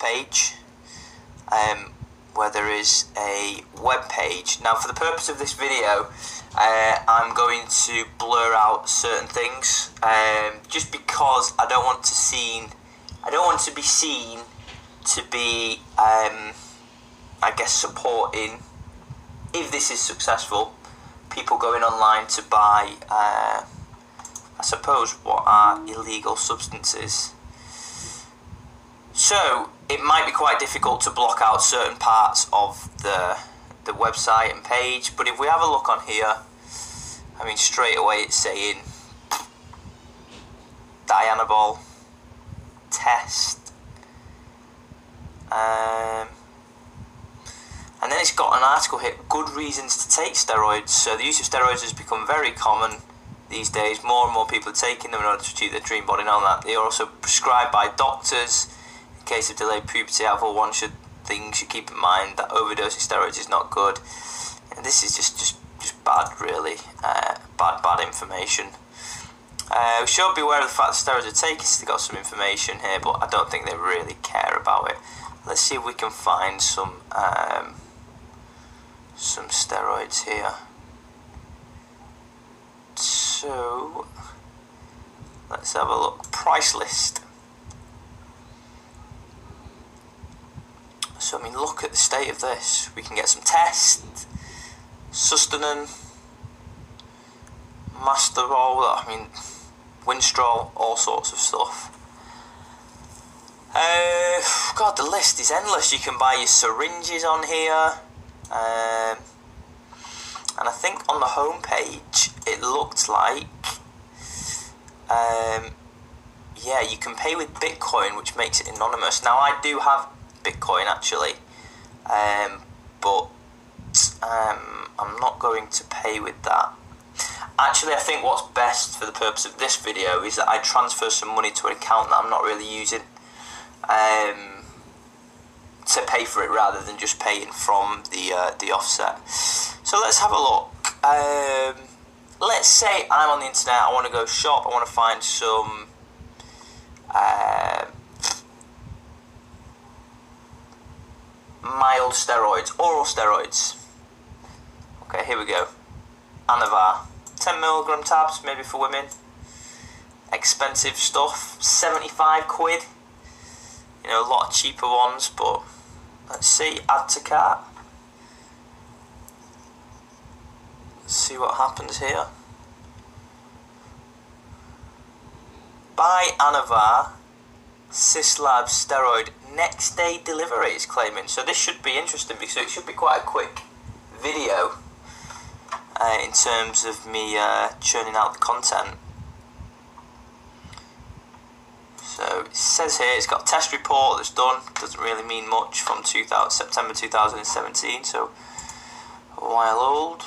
page um, where there is a web page. Now, for the purpose of this video, uh, I'm going to blur out certain things um, just because I don't want to seen I don't want to be seen to be um, I guess supporting if this is successful people going online to buy uh, I suppose what are illegal substances so it might be quite difficult to block out certain parts of the the website and page. But if we have a look on here, I mean, straight away it's saying Dianabol test. Um, and then it's got an article here good reasons to take steroids. So the use of steroids has become very common these days. More and more people are taking them in order to achieve their dream body and all that. They are also prescribed by doctors case of delayed puberty. However, one should things should keep in mind that overdosing steroids is not good. And this is just just just bad, really. Uh, bad bad information. Uh, we should be aware of the fact that steroids are taken. They've got some information here, but I don't think they really care about it. Let's see if we can find some um, some steroids here. So let's have a look. Price list. So I mean, look at the state of this. We can get some test, Sustanon, Masteron. I mean, Winstrol, all sorts of stuff. Uh, God, the list is endless. You can buy your syringes on here. Um, and I think on the home page it looked like um, yeah you can pay with Bitcoin which makes it anonymous now I do have Bitcoin actually um, but um, I'm not going to pay with that actually I think what's best for the purpose of this video is that I transfer some money to an account that I'm not really using um, to pay for it rather than just paying from the uh, the offset. So let's have a look. Um, let's say I'm on the internet. I want to go shop. I want to find some. Uh, mild steroids, oral steroids. Okay, here we go. Anavar, 10 milligram tabs, maybe for women. Expensive stuff, 75 quid. You know, a lot of cheaper ones, but Let's see, add to cart. Let's see what happens here. Buy Anavar Cislab steroid next day delivery is claiming. So this should be interesting because it should be quite a quick video uh, in terms of me uh, churning out the content. So it says here it's got a test report that's done. Doesn't really mean much from 2000, September 2017, so a while old.